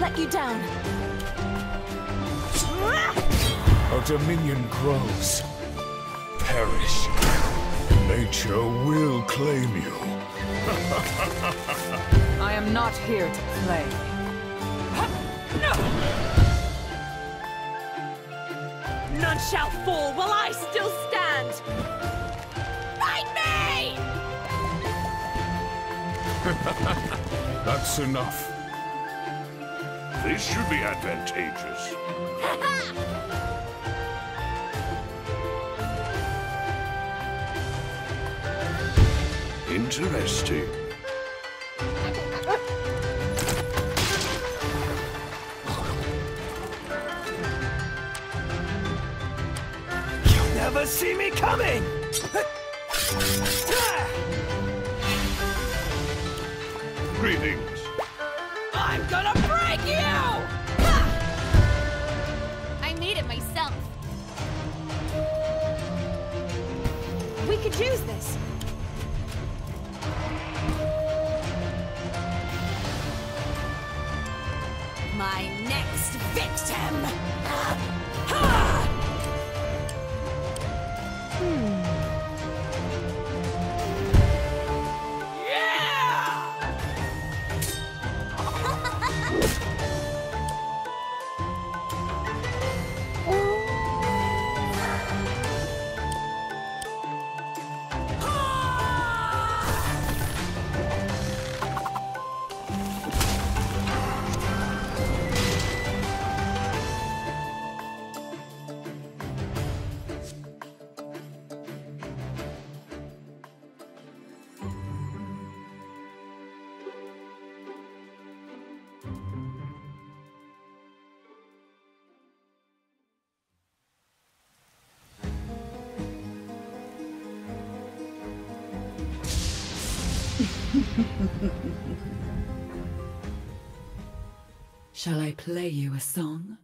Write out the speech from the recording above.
let you down. Our dominion grows. Perish. Nature will claim you. I am not here to play. No! None shall fall while I still stand! Fight me! That's enough. This should be advantageous. Interesting. You'll never see me coming! Greetings. I'm gonna We could use this. My next victim! Hmm. Shall I play you a song?